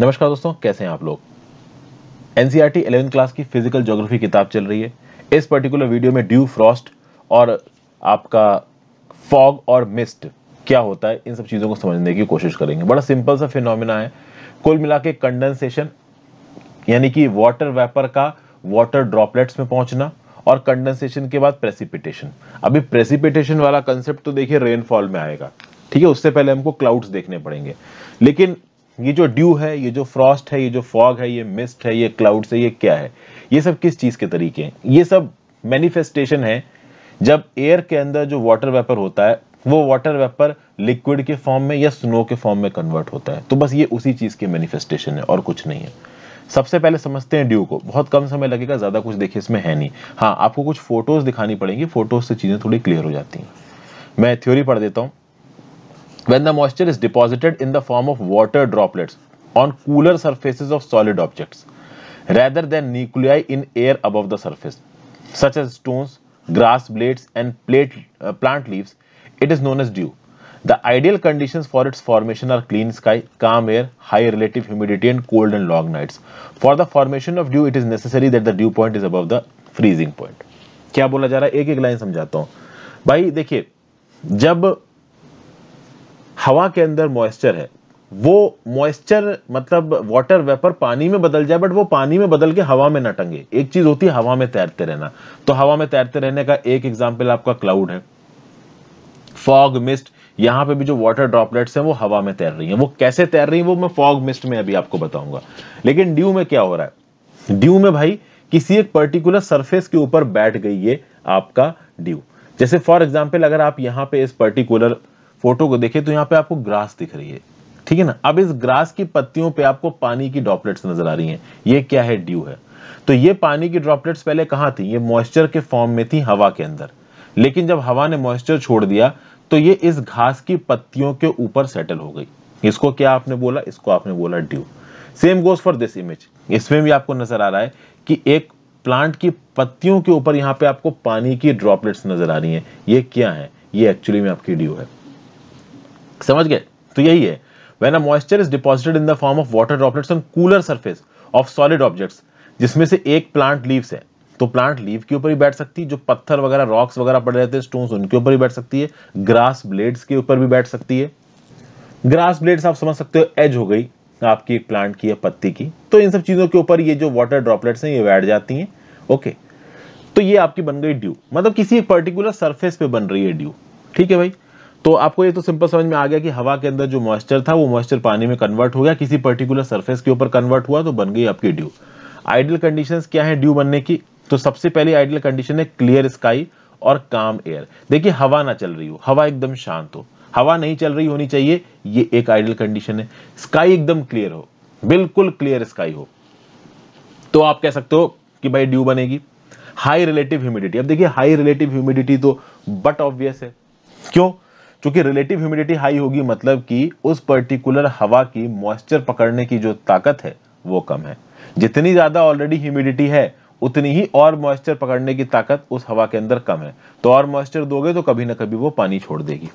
नमस्कार दोस्तों, कैसे हैं आप लोग? एनसीईआरटी इलेवेंथ क्लास की फ़िज़िकल ज्योग्राफी किताब चल रही है। इस पर्टिकुलर वीडियो में ड्यू फ्रॉस्ट और आपका फॉग और मिस्ट क्या होता है, इन सब चीज़ों को समझने की कोशिश करेंगे। बड़ा सिंपल सा फिनोमिना है। कुल मिला के कंडेंसेशन यानी कि वाटर वेपर का वाटर ड्रॉपलेट्स में पहुँचना और कंडेंसेशन के बाद प्रेसिपिटेशन अभी प्रेसिपिटेशन वाला कंसेप्ट तो देखिए रेनफॉल में आएगा। ठीक है, उससे पहले हमको क्लाउड्स देखने पड़ेंगे। लेकिन ये जो ड्यू है, ये जो फ्रॉस्ट है, ये जो फॉग है, ये मिस्ट है, ये क्लाउड्स है, ये क्या है? ये सब किस चीज़ के तरीके हैं? ये सब मैनिफेस्टेशन है। जब एयर के अंदर जो वाटर वेपर होता है, वो वाटर वेपर लिक्विड के फॉर्म में या स्नो के फॉर्म में कन्वर्ट होता है। तो बस ये उसी चीज़ के मैनिफेस्टेशन है और कुछ नहीं है। सबसे पहले समझते हैं ड्यू को। बहुत कम समय लगेगा, ज़्यादा कुछ देखिए, इसमें है नहीं। हाँ आपको कुछ फ़ोटोज़ दिखानी पड़ेंगी फ़ोटोज़ से चीज़ें थोड़ी क्लियर हो जाती हैं। मैं थ्योरी पढ़ देता हूँ। When the moisture is deposited in the form of water droplets on cooler surfaces of solid objects rather than nuclei in air above the surface such as stones grass blades and plate, uh, plant leaves it is known as dew the ideal conditions for its formation are clean sky calm air high relative humidity and cold and long nights for the formation of dew it is necessary that the dew point is above the freezing point क्या बोला जा रहा है एक एक line समझाता हूँ भाई देखिए जब हवा के अंदर मॉइस्चर है। वो मॉइस्चर मतलब वाटर वेपर पानी में बदल जाए बट वो पानी में बदल के हवा में ना टंगे। एक चीज़ होती है, हवा में तैरते रहना। तो हवा में तैरते रहने का एक एग्ज़ाम्पल आपका क्लाउड है। फॉग मिस्ट यहाँ पे भी जो वाटर ड्रॉपलेट्स हैं, वो हवा में तैर रही हैं। वो कैसे तैर रही हैं, वो मैं फॉग मिस्ट में अभी आपको बताऊँगा। लेकिन ड्यू में क्या हो रहा है? ड्यू में भाई, किसी एक पर्टिकुलर सरफेस के ऊपर बैठ गई है आपका ड्यू जैसे फॉर एग्ज़ाम्पल अगर आप यहाँ पे इस पर्टिकुलर फ़ोटो को देखें तो यहाँ पे आपको ग्रास दिख रही है। ठीक है ना? अब इस ग्रास की पत्तियों पे आपको पानी की ड्रॉपलेट्स नज़र आ रही हैं। ये क्या है? ड्यू है। तो ये पानी की ड्रॉपलेट्स पहले कहाँ थी? ये मॉइस्चर के फॉर्म में थी हवा के अंदर। लेकिन जब हवा ने मॉइस्चर छोड़ दिया तो ये इस घास की पत्तियों के ऊपर सेटल हो गई। इसको क्या आपने बोला? इसको आपने बोला dew. Same goes for this image. इसमें भी आपको नज़र आ रहा है कि एक प्लांट की पत्तियों के ऊपर यहाँ पे आपको पानी की ड्रॉपलेट्स नज़र आ रही हैं। ये क्या है? ये एक्चुअली में आपकी ड्यू है। समझ गए? तो यही है। When a moisture is deposited in the form of water droplets on cooler surface of solid objects, जिसमें से एक प्लांट लीव्स है तो प्लांट लीव के ऊपर ही बैठ सकती है, जो पत्थर वगैरह रॉक्स वगैरह पड़े रहते हैं स्टोन्स उनके ऊपर ही बैठ सकती है ग्रास ब्लेड्स के ऊपर भी बैठ सकती है। ग्रास ब्लेड्स आप समझ सकते हो एज हो गई आपकी एक प्लांट की या पत्ती की। तो इन सब चीज़ों के ऊपर ये जो वाटर ड्रॉपलेट्स हैं, ये बैठ जाती हैं। ओके तो ये आपकी बन गई ड्यू मतलब किसी एक पर्टिकुलर सरफेस पे बन रही है ड्यू ठीक है भाई? तो आपको ये तो सिंपल समझ में आ गया कि हवा के अंदर जो मॉइस्चर था, वो मॉइस्चर पानी में कन्वर्ट हो गया। किसी पर्टिकुलर सरफेस के ऊपर कन्वर्ट हुआ तो बन गई आपकी ड्यू आइडियल कंडीशन क्या है ड्यू बनने की? तो सबसे पहली आइडियल कंडीशन है क्लियर स्काई और काम एयर देखिए, हवा ना चल रही हो। हवा एकदम शांत हो। हवा नहीं चल रही होनी चाहिए, ये एक आइडियल कंडीशन है। स्काई एकदम क्लियर हो। बिल्कुल क्लियर स्काई हो। तो आप कह सकते हो कि भाई ड्यू बनेगी। हाई रिलेटिव ह्यूमिडिटी अब देखिए हाई रिलेटिव ह्यूमिडिटी तो बट ऑब्वियस है। क्यों? क्योंकि रिलेटिव ह्यूमिडिटी हाई होगी मतलब कि उस पर्टिकुलर हवा की मॉइस्चर पकड़ने की जो ताकत है, वो कम है। जितनी ज़्यादा ऑलरेडी ह्यूमिडिटी है, उतनी ही और मॉइस्चर पकड़ने की ताकत उस हवा के अंदर कम है। तो और मॉइस्चर दोगे तो कभी ना कभी वो पानी छोड़ देगी।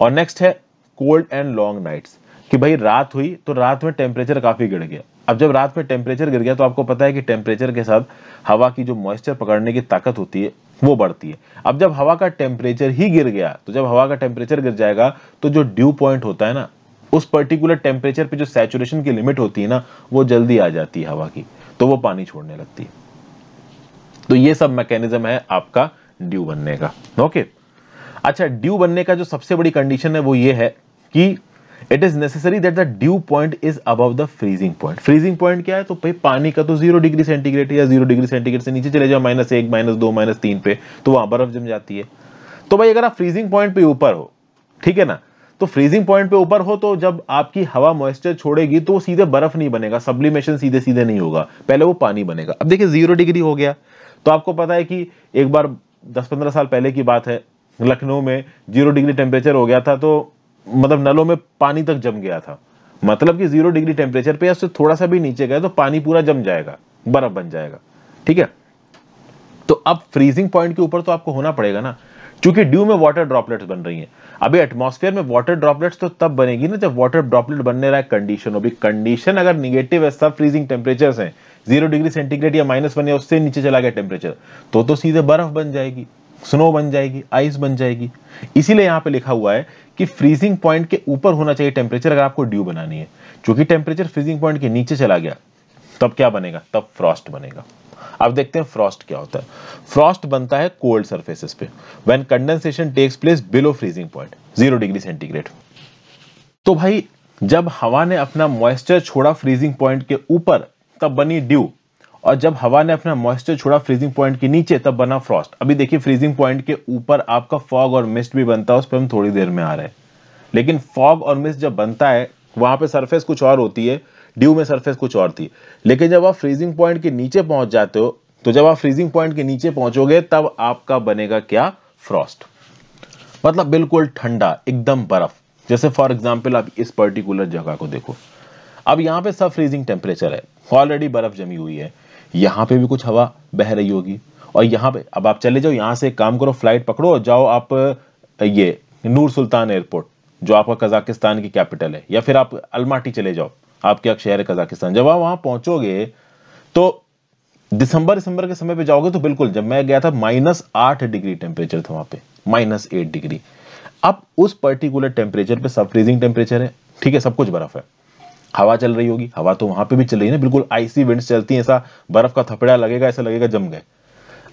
और नेक्स्ट है कोल्ड एंड लॉन्ग नाइट्स कि भाई रात हुई तो रात में टेम्परेचर काफ़ी गिर गया। अब जब रात में टेम्परेचर गिर गया तो आपको पता है कि टेम्परेचर के साथ हवा की जो मॉइस्चर पकड़ने की ताकत होती है, वो बढ़ती है। अब जब हवा का टेम्परेचर ही गिर गया तो जब हवा का टेम्परेचर गिर जाएगा तो जो ड्यू पॉइंट होता है ना, उस पर्टिकुलर टेम्परेचर पे जो सैचुरेशन की लिमिट होती है ना, वो जल्दी आ जाती है हवा की तो वो पानी छोड़ने लगती है। तो ये सब मैकेनिज्म है आपका ड्यू बनने का। ओके अच्छा ड्यू बनने का जो सबसे बड़ी कंडीशन है, वो ये है कि it is necessary that the dew point is above the freezing point freezing point क्या है? तो भाई पानी का तो ज़ीरो डिग्री सेंटीग्रेड या ज़ीरो डिग्री सेंटीग्रेड से नीचे चले जाओ माइनस एक माइनस दो माइनस तीन पे तो वहाँ बर्फ़ जम जाती है। तो भाई अगर आप फ्रीजिंग पॉइंट पे ऊपर हो, ठीक है ना? तो फ्रीजिंग पॉइंट पे ऊपर हो तो जब आपकी हवा मॉइस्चर छोड़ेगी तो सीधे बर्फ़ नहीं बनेगा सब्लिमेशन सीधे सीधे नहीं होगा। पहले वो पानी बनेगा। अब देखिए ज़ीरो डिग्री हो गया। तो आपको पता है कि एक बार दस पंद्रह साल पहले की बात है, लखनऊ में ज़ीरो डिग्री टेम्परेचर हो गया था तो मतलब नलों में पानी तक जम गया था। मतलब कि ज़ीरो डिग्री टेम्परेचर पे उससे थोड़ा सा भी नीचे गए तो पानी पूरा जम जाएगा, बर्फ़ बन जाएगा। ठीक है? तो अब फ्रीजिंग पॉइंट के ऊपर तो आपको होना पड़ेगा ना, क्योंकि ड्यू में वाटर ड्रॉपलेट्स बन रही हैं। अभी एटमॉस्फेयर में वाटर ड्रॉपलेट्स तो तब बनेगी ना जब वाटर ड्रॉपलेट बनने रहा है। कंडीशन अभी कंडीशन अगर निगेटिव है, सब फ्रीजिंग टेम्परेचर है ज़ीरो डिग्री सेंटीग्रेड या माइनस वन या उससे नीचे चला गया टेम्परेचर तो तो सीधे बर्फ़ बन जाएगी। स्नो बन जाएगी आइस बन जाएगी। इसीलिए यहाँ पे लिखा हुआ है कि फ्रीजिंग पॉइंट के ऊपर होना चाहिए टेम्परेचर अगर आपको ड्यू बनानी है। क्योंकि टेम्परेचर फ्रीजिंग पॉइंट के नीचे चला गया, तब क्या बनेगा? तब फ्रॉस्ट बनेगा। अब देखते हैं फ्रॉस्ट क्या होता है। फ्रॉस्ट बनता है कोल्ड सर्फेसिस पे। When condensation takes place below freezing point zero degree centigrade तो भाई, जब हवा ने अपना मॉइस्चर छोड़ा फ्रीजिंग पॉइंट के ऊपर, तब बनी ड्यू और जब हवा ने अपना मॉइस्चर छोड़ा फ्रीजिंग पॉइंट के नीचे, तब बना फ्रॉस्ट अभी देखिए फ्रीजिंग पॉइंट के ऊपर आपका फॉग और मिस्ट भी बनता है, उस पर हम थोड़ी देर में आ रहे हैं। लेकिन फॉग और मिस्ट जब बनता है, वहाँ पे सरफेस कुछ और होती है ड्यू में सरफेस कुछ और थी। लेकिन जब आप फ्रीजिंग पॉइंट के नीचे पहुँच जाते हो तो जब आप फ्रीजिंग पॉइंट के नीचे पहुंचोगे, तब आपका बनेगा क्या? फ्रॉस्ट मतलब बिल्कुल ठंडा, एकदम बर्फ़। जैसे फॉर एग्ज़ाम्पल आप इस पर्टिकुलर जगह को देखो। अब यहाँ पे सब फ्रीजिंग टेम्परेचर है। ऑलरेडी बर्फ़ जमी हुई है। यहाँ पे भी कुछ हवा बह रही होगी। और यहाँ पे, अब आप चले जाओ, यहाँ से काम करो फ़्लाइट पकड़ो और जाओ आप, ये, नूर सुल्तान एयरपोर्ट जो आपका कजाकिस्तान की कैपिटल है। या फिर आप अलमाटी चले जाओ, आपके एक शहर है कजाकिस्तान। जब आप वहाँ पहुंचोगे तो दिसंबर दिसंबर के समय पे जाओगे तो बिल्कुल, जब मैं गया था माइनस आठ डिग्री टेम्परेचर था वहाँ पे माइनस एट डिग्री अब उस पर्टिकुलर टेम्परेचर पे सब फ्रीजिंग टेम्परेचर है, ठीक है, सब कुछ बर्फ़ है। हवा चल रही होगी, हवा तो वहाँ पे भी चल रही है ना, बिल्कुल आईसी विंड्स चलती है, ऐसा बर्फ़ का थपड़ा लगेगा, ऐसा लगेगा जम गए।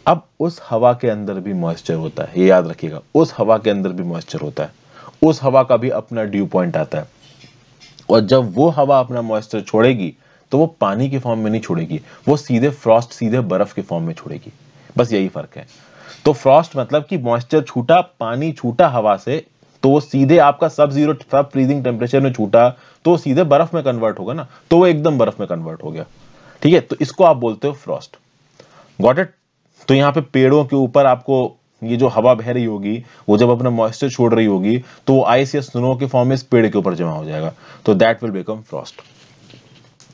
अब उस हवा के अंदर भी मॉइस्चर होता है, ये याद रखिएगा, उस हवा के अंदर भी मॉइस्चर होता है, उस हवा का भी अपना ड्यू पॉइंट आता है। और जब वो हवा अपना मॉइस्चर छोड़ेगी तो वो पानी के फॉर्म में नहीं छोड़ेगी, वो सीधे फ्रॉस्ट सीधे बर्फ़ के फॉर्म में छोड़ेगी। बस यही फ़र्क है। तो फ्रॉस्ट मतलब कि मॉइस्चर छूटा, पानी छूटा हवा से तो वो सीधे आपका सब ज़ीरो, सब फ्रीजिंग टेम्परेचर में छूटा तो सीधे बर्फ़ में कन्वर्ट होगा ना तो वो एकदम बर्फ़ में कन्वर्ट हो गया। ठीक है? तो इसको आप बोलते हो फ्रॉस्ट गॉट इट तो यहाँ पे पेड़ों के ऊपर आपको ये जो हवा बह रही होगी, वो जब अपना मॉइस्चर छोड़ रही होगी तो वो आइस या स्नो के फॉर्म में इस पेड़ के ऊपर जमा हो जाएगा। तो दैट विल बिकम फ्रॉस्ट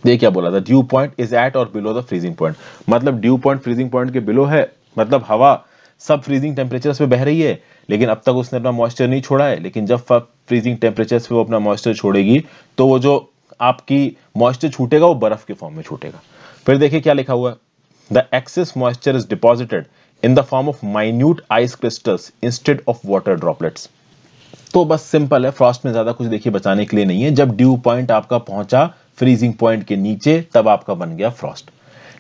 ये क्या बोला था? ड्यू पॉइंट इज़ एट और बिलो द फ्रीजिंग पॉइंट मतलब ड्यू पॉइंट फ्रीजिंग पॉइंट के बिलो है मतलब हवा सब फ्रीजिंग टेम्परेचर पे बह रही है, लेकिन अब तक उसने अपना मॉइस्चर नहीं छोड़ा है। लेकिन जब फ्रीजिंग टेम्परेचर पे वो अपना मॉइस्चर छोड़ेगी तो वो जो आपकी मॉइस्चर छूटेगा, वो बर्फ़ के फॉर्म में छूटेगा। फिर देखिए क्या लिखा हुआ है। The excess moisture is deposited in the form of minute ice crystals instead of water droplets तो बस सिंपल है फ्रॉस्ट में ज़्यादा कुछ देखिए बचाने के लिए नहीं है। जब ड्यू पॉइंट आपका पहुँचा फ्रीजिंग पॉइंट के नीचे, तब आपका बन गया फ्रॉस्ट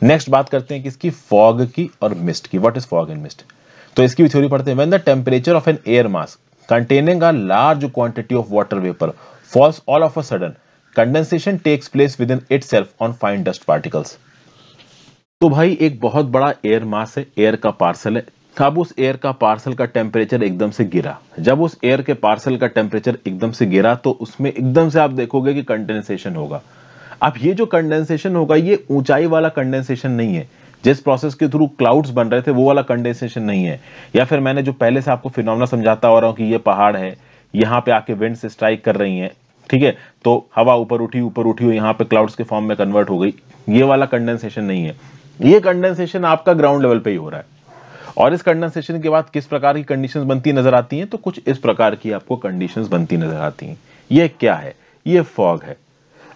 नेक्स्ट बात करते हैं किसकी? फॉग की और मिस्ट की। What is fog and mist तो इसकी भी थ्योरी पढ़ते हैं। When the temperature of an air mass containing a large quantity of water vapour falls all of a sudden condensation takes place within itself on fine dust particles तो भाई, एक बहुत बड़ा एयर मास है air का parcel है। अब उस एयर का पार्सल का टेम्परेचर एकदम से गिरा? जब उस एयर के पार्सल का टेम्परेचर एकदम से गिरा तो उसमें एकदम से आप देखोगे कि कंडेंसेशन होगा। अब ये जो कंडेंसेशन होगा, ये ऊंचाई वाला कंडेंसेशन नहीं है। जिस प्रोसेस के थ्रू क्लाउड्स बन रहे थे, वो वाला कंडेंसेशन नहीं है। या फिर मैंने जो पहले से आपको फिनोमना समझाता हो रहा हूँ कि ये पहाड़ है, यहाँ पे आके विंड स्ट्राइक कर रही है, ठीक है? तो हवा ऊपर उठी ऊपर उठी हो यहाँ पे क्लाउड्स के फॉर्म में कन्वर्ट हो गई। ये वाला कंडेंसेशन नहीं है। ये कंडेंसेशन आपका ग्राउंड लेवल पे ही हो रहा है। और इस कंडेंसेशन के बाद किस प्रकार की कंडीशंस बनती नज़र आती हैं? तो कुछ इस प्रकार की आपको कंडीशंस बनती नज़र आती हैं। ये क्या है? ये फॉग है।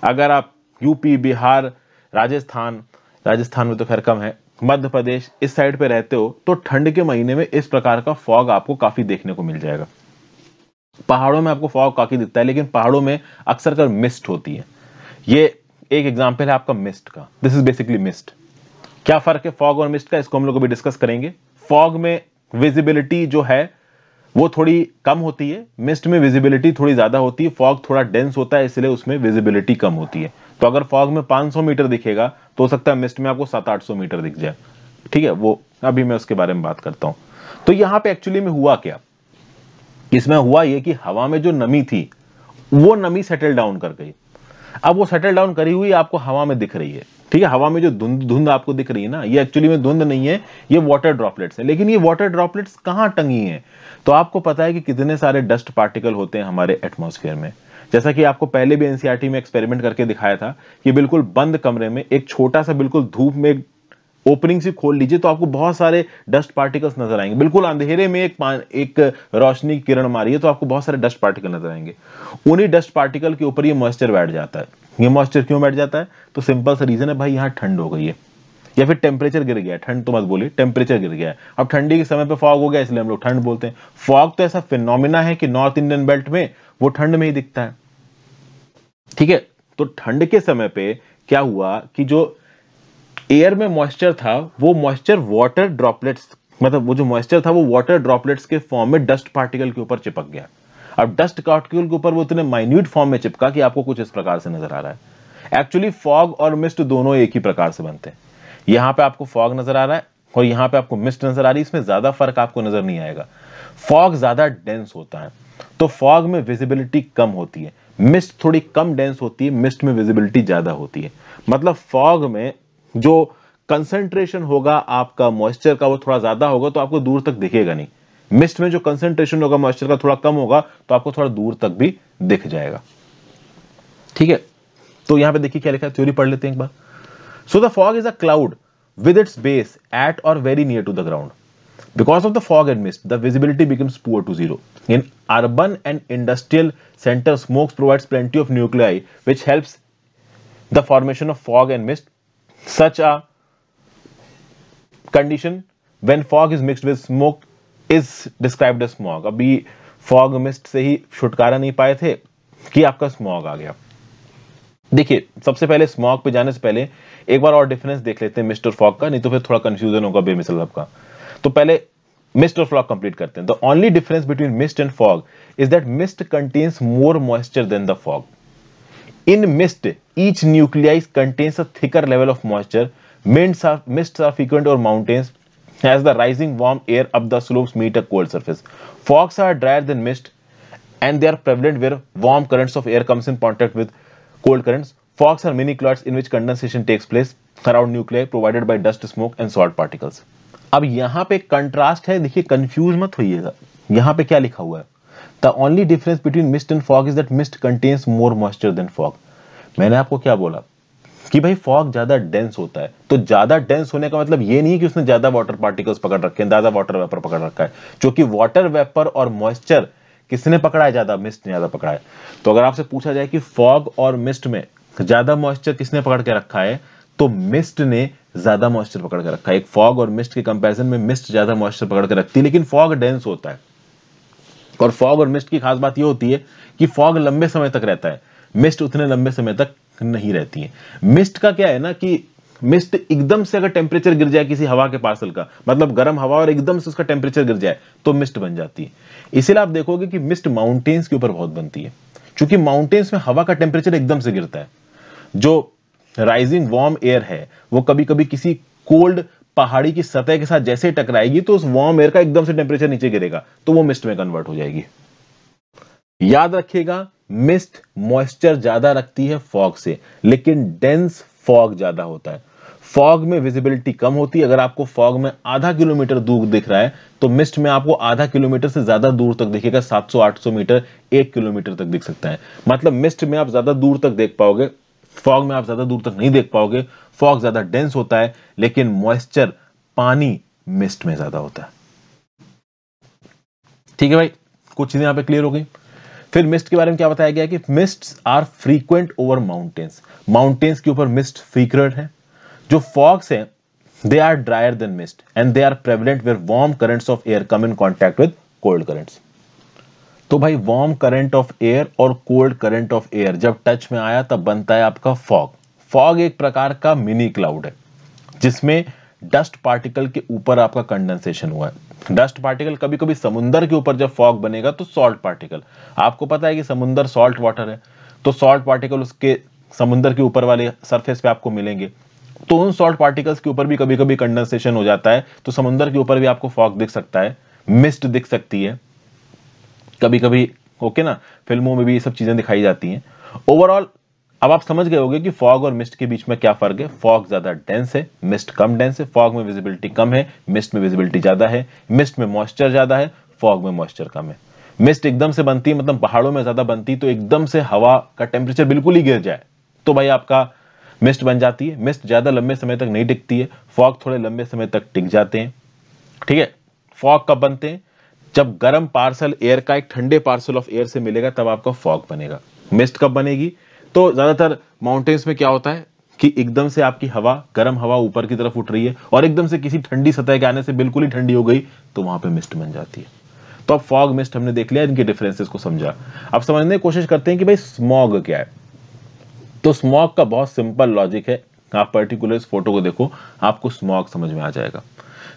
अगर आप यूपी बिहार राजस्थान राजस्थान में तो खैर कम है। मध्य प्रदेश इस साइड पे रहते हो तो ठंड के महीने में इस प्रकार का फॉग आपको काफ़ी देखने को मिल जाएगा। पहाड़ों में आपको फॉग काफ़ी दिखता है, लेकिन पहाड़ों में अक्सर कर मिस्ट होती है। ये एक एग्ज़ाम्पल है आपका मिस्ट का। दिस इज़ बेसिकली मिस्ट क्या फ़र्क है फॉग और मिस्ट का? इसको हम लोग अभी डिस्कस करेंगे। फॉग में विजिबिलिटी जो है, वो थोड़ी कम होती है। मिस्ट में विजिबिलिटी थोड़ी ज़्यादा होती है। फॉग थोड़ा डेंस होता है, इसलिए उसमें विजिबिलिटी कम होती है। तो अगर फॉग में 500 मीटर दिखेगा तो हो सकता है मिस्ट में आपको सात आठ मीटर दिख जाए। ठीक है? वो, अभी मैं उसके बारे में बात करता हूँ। तो यहाँ पे एक्चुअली में हुआ क्या? इसमें हुआ ये कि हवा में जो नमी थी, वो नमी सेटल डाउन कर गई। अब वो सेटल डाउन करी हुई आपको हवा में दिख रही है। ठीक है? हवा में जो धुंध धुंध आपको दिख रही है ना, ये एक्चुअली में धुंध नहीं है, ये वाटर ड्रॉपलेट्स है। लेकिन ये वाटर ड्रॉपलेट्स कहाँ टंगी हैं? तो आपको पता है कि कितने सारे डस्ट पार्टिकल होते हैं हमारे एटमॉस्फेयर में। जैसा कि आपको पहले भी एनसीआरटी में एक्सपेरिमेंट करके दिखाया था कि बिल्कुल बंद कमरे में एक छोटा सा बिल्कुल धूप में ओपनिंग से खोल लीजिए तो आपको बहुत सारे डस्ट पार्टिकल्स नज़र आएँगे। बिल्कुल अंधेरे में एक एक रोशनी किरण मारी है तो आपको बहुत सारे डस्ट पार्टिकल नज़र आएँगे। उन्हीं डस्ट पार्टिकल के ऊपर ये मॉइस्चर बैठ जाता है। ये मॉइस्चर क्यों बैठ जाता है? तो सिंपल सा रीजन है, भाई यहाँ ठंड हो गई है। या फिर टेम्परेचर गिर गया ठंड तो मत बोलिए टेम्परेचर गिर गया अब ठंडी के समय पर फॉग हो गया, इसलिए हम लोग ठंड बोलते हैं। फॉग तो ऐसा फिनोमिना है कि नॉर्थ इंडियन बेल्ट में वो ठंड में ही दिखता है। ठीक है? तो ठंड के समय पे क्या हुआ कि जो एयर में मॉइस्चर था, वो मॉइस्चर वाटर ड्रॉपलेट्स मतलब वो जो मॉइस्चर था, वो वाटर ड्रॉपलेट्स के फॉर्म में डस्ट पार्टिकल के ऊपर चिपक गया। अब डस्ट पार्टिकल के ऊपर वो इतने माइन्यूट फॉर्म में चिपका कि आपको कुछ इस प्रकार से नज़र आ रहा है। एक्चुअली फॉग और मिस्ट दोनों एक ही प्रकार से बनते हैं। यहाँ पे आपको फॉग नज़र आ रहा है और यहाँ पे आपको मिस्ट नज़र आ रही है। इसमें ज़्यादा फ़र्क आपको नज़र नहीं आएगा। फॉग ज़्यादा डेंस होता है। तो फॉग में विजिबिलिटी कम होती है। मिस्ट थोड़ी कम डेंस होती है, मिस्ट में विजिबिलिटी ज़्यादा होती है। मतलब फॉग में जो कंसेंट्रेशन होगा आपका मॉइस्चर का वो थोड़ा ज़्यादा होगा तो आपको दूर तक दिखेगा नहीं। मिस्ट में जो कंसेंट्रेशन होगा मॉइस्चर का थोड़ा कम होगा तो आपको थोड़ा दूर तक भी दिख जाएगा। ठीक है? तो यहाँ पे देखिए क्या लिखा है थ्योरी पढ़ लेते हैं एक बार। So the fog is a cloud with its base at or very near to the ground Because of the fog and mist, the visibility becomes poor to zero. In urban and industrial centers, smoke provides plenty of nuclei, which helps the formation of fog and mist. Such a condition when fog is mixed with smoke is described as smog अभी fog mist से ही छुटकारा नहीं पाए थे कि आपका smog आ गया देखिए सबसे पहले स्मॉग पे जाने से पहले एक बार और डिफरेंस देख लेते हैं मिस्टर फॉग का नहीं तो फिर थोड़ा कंफ्यूजन होगा बेमिसल का तो पहले मिस्ट और फॉग कंप्लीट करते हैं। The only difference between mist and fog is that mist contains more moisture than the fog in mist each nuclei contains a thicker level of moisture mist are frequent over mountains as the rising warm air up the slopes meet a cold surface fogs are drier than mist and they are prevalent where warm currents of air comes in contact with cold currents fogs are mini clouds in which condensation takes place around nuclear provided by dust smoke and salt particles अब यहाँ पे contrast है, देखिए confuse मत होइएगा। यहाँ पे क्या लिखा हुआ है? The only difference between mist and fog is that mist contains more moisture than fog मैंने आपको क्या बोला? कि भाई फॉग ज़्यादा डेंस होता है। तो ज़्यादा डेंस होने का मतलब ये नहीं कि उसने ज़्यादा वाटर पार्टिकल्स पकड़ रखे हैं, ज़्यादा वाटर वेपर पकड़ रखा है। क्योंकि वाटर वेपर और मॉइस्चर किसने पकड़ा है ज़्यादा? मिस्ट ने ज़्यादा पकड़ा है। तो अगर आपसे पूछा जाए कि फॉग और मिस्ट में ज़्यादा मॉइस्चर किसने पकड़ के रखा है तो मिस्ट ने ज़्यादा मॉइस्चर पकड़ के रखा है। एक फॉग और मिस्ट के कंपैरिजन में मिस्ट ज़्यादा मॉइस्चर पकड़ के रखती है, लेकिन फॉग डेंस होता है। और फॉग और मिस्ट की खास बात यह होती है कि फॉग लंबे समय तक रहता है। मिस्ट उतने लंबे समय तक नहीं रहती है। मिस्ट का क्या है ना कि मिस्ट एकदम से अगर टेम्परेचर गिर जाए किसी हवा के पार्सल का मतलब गर्म हवा और एकदम से उसका टेम्परेचर गिर जाए तो मिस्ट बन जाती है। इसीलिए आप देखोगे कि मिस्ट माउंटेन्स के ऊपर बहुत बनती है। क्योंकि माउंटेन्स में हवा का टेम्परेचर एकदम से गिरता है। जो राइजिंग वार्म एयर है, वो कभी कभी किसी कोल्ड पहाड़ी की सतह के साथ जैसे टकराएगी तो उस वार्म एयर का एकदम से टेम्परेचर नीचे गिरेगा तो वो मिस्ट में कन्वर्ट हो जाएगी। याद रखिएगा मिस्ट मॉइस्चर ज़्यादा रखती है फॉग से, लेकिन डेंस फॉग ज़्यादा होता है। फॉग में विजिबिलिटी कम होती है, अगर आपको फॉग में आधा किलोमीटर दूर दिख रहा है तो मिस्ट में आपको आधा किलोमीटर से ज़्यादा दूर तक दिखेगा 700-800 मीटर एक किलोमीटर तक दिख सकता है। मतलब मिस्ट में आप ज़्यादा दूर तक देख पाओगे फॉग में आप ज़्यादा दूर तक नहीं देख पाओगे। फॉग ज़्यादा डेंस होता है, लेकिन मॉइस्चर पानी मिस्ट में ज़्यादा होता है। ठीक है भाई, कुछ चीज़ें यहाँ पे क्लियर हो गई। फिर मिस्ट के बारे में क्या बताया गया कि mist are frequent over mountains mountains के ऊपर मिस्ट फ्रीक्वेंट है। जो फॉग्स है they are drier than mist and they are prevalent where warm currents of air come in contact with cold currents तो भाई वार्म करंट ऑफ़ एयर और cold current of air जब touch में आया तब बनता है आपका फॉग फॉग एक प्रकार का मिनी क्लाउड है, जिसमें डस्ट पार्टिकल के ऊपर आपका कंडेंसेशन हुआ है। डस्ट पार्टिकल कभी कभी समुंदर के ऊपर जब फॉग बनेगा तो सॉल्ट पार्टिकल आपको पता है कि समुंदर सॉल्ट वाटर है तो सॉल्ट पार्टिकल उसके समुंदर के ऊपर वाले सरफेस पे आपको मिलेंगे। तो उन सॉल्ट पार्टिकल्स के ऊपर भी कभी कभी कंडेंसेशन हो जाता है तो समुंदर के ऊपर भी आपको फॉग दिख सकता है मिस्ट दिख सकती है। कभी कभी ओके ना, फ़िल्मों में भी ये सब चीज़ें दिखाई जाती हैं। ओवरऑल अब आप समझ गए होंगे कि फॉग और मिस्ट के बीच में क्या फ़र्क है। फॉग ज़्यादा डेंस है मिस्ट कम डेंस है फॉग में विजिबिलिटी कम है मिस्ट में विजिबिलिटी ज़्यादा है मिस्ट में मॉइस्चर ज़्यादा है फॉग में मॉइस्चर कम है। मिस्ट एकदम से बनती है मतलब पहाड़ों में ज़्यादा बनती तो एकदम से हवा का टेम्परेचर बिल्कुल ही गिर जाए तो भाई आपका मिस्ट बन जाती है। मिस्ट ज़्यादा लंबे समय तक नहीं टिकती है फॉग थोड़े लंबे समय तक टिक जाते हैं, ठीक है? फॉग कब बनते हैं? जब गर्म पार्सल एयर का एक ठंडे पार्सल ऑफ़ एयर से मिलेगा, तब आपका फॉग बनेगा। मिस्ट कब बनेगी? तो ज़्यादातर माउंटेन्स में क्या होता है कि एकदम से आपकी हवा, गर्म हवा ऊपर की तरफ़ उठ रही है और एकदम से किसी ठंडी सतह के आने से बिल्कुल ही ठंडी हो गई तो वहाँ पे मिस्ट बन जाती है। तो अब फॉग मिस्ट हमने देख लिया, इनके डिफरेंसेस को समझा। अब समझने की कोशिश करते हैं कि भाई स्मॉग क्या है। तो स्मॉग का बहुत सिंपल लॉजिक है। आप पर्टिकुलर इस फ़ोटो को देखो, आपको स्मॉग समझ में आ जाएगा।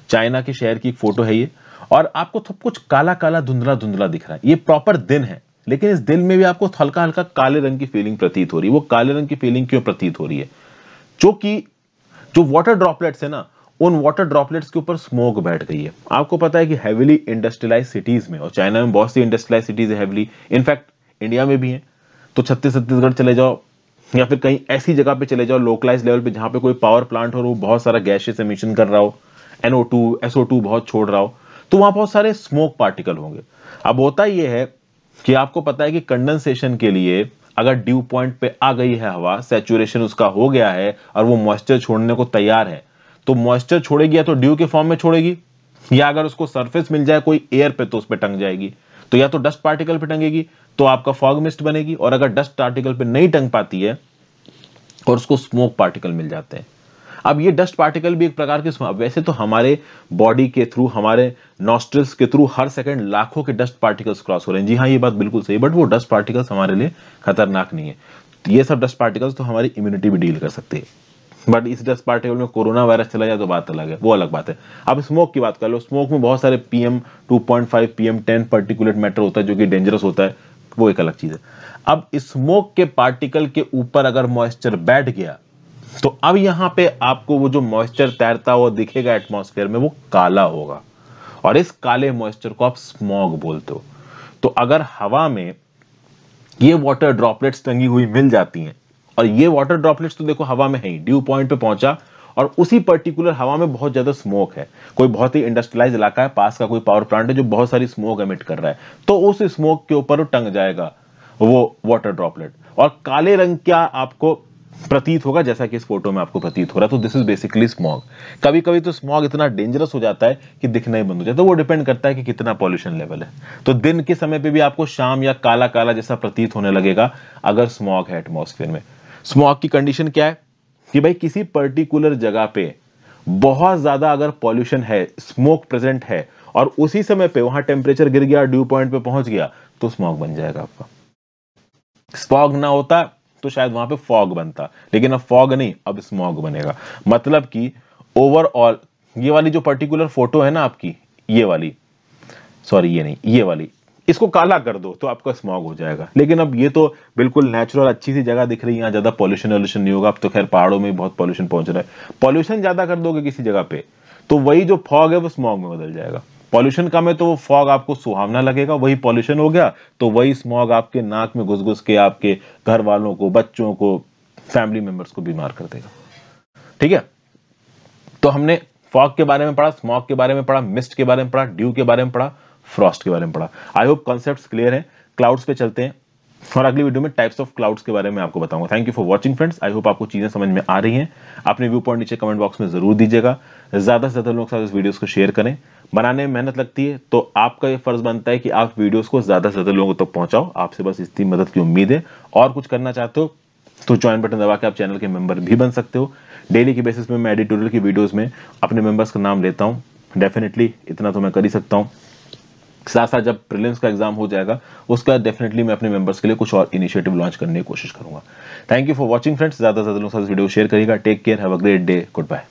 चाइना के शहर की एक फ़ोटो है ये। और आपको सब कुछ काला काला धुंधला धुंधला दिख रहा है। ये प्रॉपर दिन है, लेकिन इस दिन में भी आपको हल्का हल्का काले रंग की फीलिंग प्रतीत हो रही है। वो काले रंग की फीलिंग क्यों प्रतीत हो रही है? जो कि जो वाटर ड्रॉपलेट्स है ना, उन वाटर ड्रॉपलेट्स के ऊपर स्मोक बैठ गई है। आपको पता है कि हैविली इंडस्ट्रियलाइज सिटीज़ में, और चाइना में बहुत सी इंडस्ट्रियलाइज सिटीज़ है हैविली इनफैक्ट इंडिया में भी है। तो छत्तीस छत्तीसगढ़ चले जाओ, या फिर कहीं ऐसी जगह पे चले जाओ लोकलाइज लेवल पे, जहाँ पे कोई पावर प्लांट हो वो बहुत सारा गैसेस एमिशन कर रहा हो एनओ टू एसओ टू बहुत छोड़ रहा हो। तो वहाँ बहुत सारे स्मोक पार्टिकल होंगे। अब होता यह है कि आपको पता है कि कंडेंसेशन के लिए अगर ड्यू पॉइंट पे आ गई है हवा सेचुरेशन उसका हो गया है और वो मॉइस्चर छोड़ने को तैयार है तो मॉइस्चर छोड़ेगी या तो ड्यू के फॉर्म में छोड़ेगी, या अगर उसको सरफेस मिल जाए कोई एयर पे तो उस पर टंग जाएगी। तो या तो डस्ट पार्टिकल पे टंगेगी तो आपका फॉग मिस्ट बनेगी और अगर डस्ट पार्टिकल पे नहीं टंग पाती है और उसको स्मोक पार्टिकल मिल जाते हैं। अब ये डस्ट पार्टिकल भी एक प्रकार के वैसे तो हमारे बॉडी के थ्रू हमारे नॉस्ट्रल्स के थ्रू हर सेकंड लाखों के डस्ट पार्टिकल्स क्रॉस हो रहे हैं। जी हाँ ये बात बिल्कुल सही बट वो डस्ट पार्टिकल्स हमारे लिए खतरनाक नहीं है। ये सब डस्ट पार्टिकल्स तो हमारी इम्यूनिटी भी डील कर सकते हैं। बट इस डस्ट पार्टिकल में कोरोना वायरस चला जाए तो बात अलग है, वो अलग बात है। अब स्मोक की बात कर लो स्मोक में बहुत सारे पीएम 2.5 पीएम 10 पर्टिकुलेट मैटर होता है जो कि डेंजरस होता है, वो एक अलग चीज़ है। अब स्मोक के पार्टिकल के ऊपर अगर मॉइस्चर बैठ गया तो अब यहाँ पे आपको वो जो मॉइस्चर तैरता हुआ दिखेगा एटमॉस्फेयर में, वो काला होगा। और इस काले मॉइस्चर को आप स्मॉग बोलते हो। तो अगर हवा में ये वाटर ड्रॉपलेट्स टंगी हुई मिल जाती हैं, और ये वाटर ड्रॉपलेट्स तो देखो हवा में है ही ड्यू पॉइंट पे पहुँचा, और उसी पर्टिकुलर हवा में बहुत ज़्यादा स्मोक है। कोई बहुत ही इंडस्ट्रियलाइज इलाका है, पास का कोई पावर प्लांट है जो बहुत सारी स्मोक एमिट कर रहा है तो उस स्मोक के ऊपर टंग जाएगा, वो वाटर ड्रॉपलेट और काले रंग क्या आपको प्रतीत होगा, जैसा कि इस फ़ोटो में आपको प्रतीत हो रहा है। तो दिस इज़ बेसिकली स्मॉग कभी कभी तो स्मॉग इतना डेंजरस हो जाता है कि दिखना ही बंद हो जाता है। तो वो डिपेंड करता है कि कितना पॉल्यूशन लेवल है। तो दिन के समय पे भी आपको शाम या काला काला जैसा प्रतीत होने लगेगा, अगर स्मॉग है एटमोस्फेयर में। स्मॉग की कंडीशन क्या है? कि भाई किसी पर्टिकुलर जगह पे बहुत ज़्यादा अगर पॉल्यूशन है स्मोक प्रेजेंट है, और उसी समय पे वहाँ टेम्परेचर गिर गया ड्यू पॉइंट पे पहुँच गया तो स्मॉग बन जाएगा आपका। स्मॉग ना होता तो शायद वहाँ पे फॉग बनता। लेकिन अब फॉग नहीं, अब स्मॉग बनेगा। मतलब कि ओवरऑल ये वाली जो पर्टिकुलर फ़ोटो है ना आपकी, ये वाली सॉरी ये नहीं, ये वाली, इसको काला कर दो तो आपका स्मॉग हो जाएगा। लेकिन अब ये तो बिल्कुल नेचुरल अच्छी सी जगह दिख रही है, यहाँ ज़्यादा पॉल्यूशन वॉल्यूशन नहीं होगा, अब तो खैर पहाड़ों में बहुत पॉल्यूशन पहुँच रहा है। पॉल्यूशन ज़्यादा कर दोगे किसी जगह पे तो वही जो फॉग है वो स्मॉग में बदल जाएगा। पॉल्यूशन कम है तो वो फॉग आपको सुहावना लगेगा, वही पॉल्यूशन हो गया तो वही स्मॉग आपके नाक में घुस घुस के आपके घर वालों को, बच्चों को फैमिली मेंबर्स को बीमार कर देगा। ठीक है? तो हमने फॉग के बारे में पढ़ा, स्मॉग के बारे में पढ़ा, मिस्ट के बारे में पढ़ा, ड्यू के बारे में पढ़ा, फ्रॉस्ट के बारे में पढ़ा। आई होप कॉन्सेप्ट क्लियर है। क्लाउड्स पे चलते हैं। और अगली वीडियो में टाइप्स ऑफ़ क्लाउड्स के बारे में आपको बताऊँगा। Thank you for watching friends I hope आपको चीज़ें समझ में आ रही हैं। अपने व्यू पॉइंट नीचे कमेंट बॉक्स में ज़रूर दीजिएगा। ज़्यादा से ज़्यादा लोग साथ इस वीडियोस को शेयर करें। बनाने में मेहनत लगती है तो आपका ये फ़र्ज़ बनता है कि आप वीडियोस को ज़्यादा से ज़्यादा लोगों तक तो पहुंचाओ। आपसे बस इतनी मदद की उम्मीद है। और कुछ करना चाहते हो तो ज्वाइन बटन दबा के आप चैनल के मेंबर भी बन सकते हो। डेली की बेसिस में मैं एडिटोरियल की वीडियोस में अपने मेंबर्स का नाम लेता हूँ। डेफिनेटली इतना तो मैं कर ही सकता हूँ। साथ साथ जब प्रिलिम्स का एग्ज़ाम हो जाएगा, उसका डेफिनेटली मैं अपने मेंबर्स के लिए कुछ और इनिशिएटिव लॉन्च करने की कोशिश करूँगा। Thank you for watching friends ज़्यादा से ज़्यादा लोग साथ वीडियो शेयर करिएगा। Take care have a great day goodbye